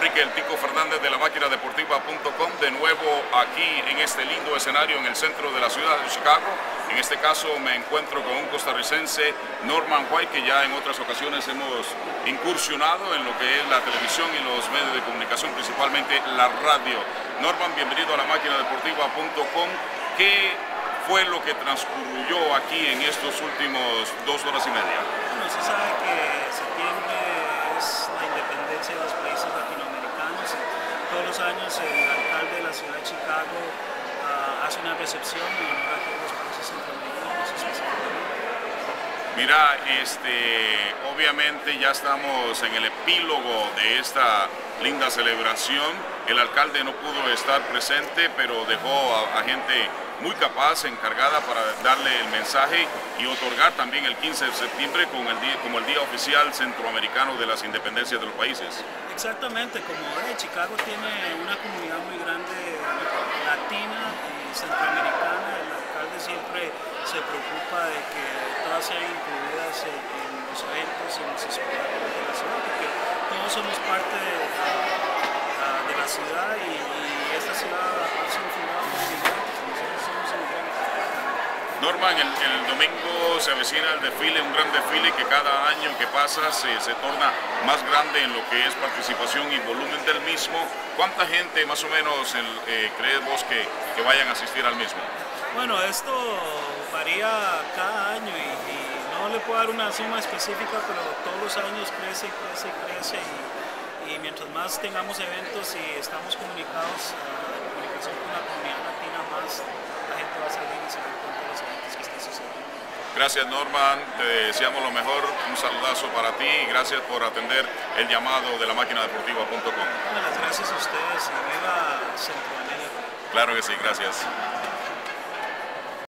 Enrique El Tico Fernández de la máquina deportiva.com, de nuevo aquí en este lindo escenario en el centro de la ciudad de Chicago. En este caso me encuentro con un costarricense, Norman White, que ya en otras ocasiones hemos incursionado en lo que es la televisión y los medios de comunicación, principalmente la radio. Norman, bienvenido a la máquina deportiva.com. ¿Qué fue lo que transcurrió aquí en estos últimos dos horas y media? Bueno, se sabe que septiembre es la independencia de los países latinoamericanos. Los años el alcalde de la ciudad de Chicago uh, hace una recepción en honor a todos los países centroamericanos. Mira, este, obviamente ya estamos en el epílogo de esta linda celebración. El alcalde no pudo estar presente, pero dejó a, gente muy capaz, encargada para darle el mensaje y otorgar también el 15 de septiembre como el Día Oficial Centroamericano de las Independencias de los Países. Exactamente, como Chicago tiene una comunidad muy grande latina y centroamericana, se preocupa de que todas sean incluidas en, en los eventos y en los espectáculos de la ciudad, porque todos somos parte de, de la ciudad y, y esta ciudad ha sido fundada por. Nosotros somos inmigrantes. Norman, el, el, domingo se avecina el desfile, un gran desfile que cada año que pasa se, se torna más grande en lo que es participación y volumen del mismo. ¿Cuánta gente más o menos el, eh, crees vos que, que, vayan a asistir al mismo? Bueno, esto varía cada año y, no le puedo dar una suma específica, pero todos los años crece crece crece y, y mientras más tengamos eventos y estamos comunicados, uh, en comunicación con la comunidad latina, más la gente va a salir y se va a cuenta de los eventos que están sucediendo. Gracias Norman, te deseamos lo mejor, un saludazo para ti y gracias por atender el llamado de la máquina deportiva.com. Bueno, gracias a ustedes viva Centroamérica. Claro que sí, gracias.